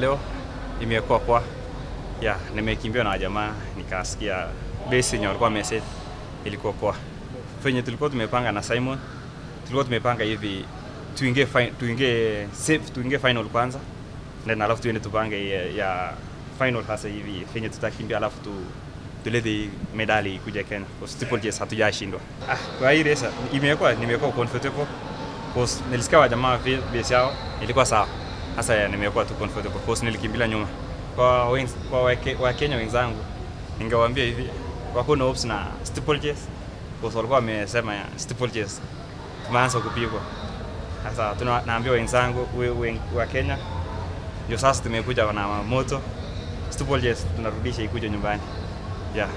Leo imekuwa kwa ya nimekimbia na jamaa nikasikia base yenye walikuwa message ilikuwa kwa venye tulikuwa tumepanga na Simon, tulikuwa tumepanga hivi tuingie tuingie safe tuingie final kwanza then alafu tuende tupange ya, ya final sasa hivi venye tutakimbia alafu tu tulete medali kuja Kenya kwa steeplechase hatujashindwa. Ah, kwa hii race imekuwa nimekuwa comfortable Kwa nilisikia wa jamaa base yao ilikuwa sawa. Sasa ya nimekuwa tu comfortable cause nilikimbilia nyuma. Kwa wings, kwa wa Kenya wenzangu ningewaambia hivi wako na hopes na steeplechase cause walikuwa wamesema ya steeplechase tumeanza kupigwa. Sasa Tunaambia naambia wenzangu we, we, wa Kenya ndio sasa tumekuja na moto steeplechase tunarudisha ikuje nyumbani. Yeah.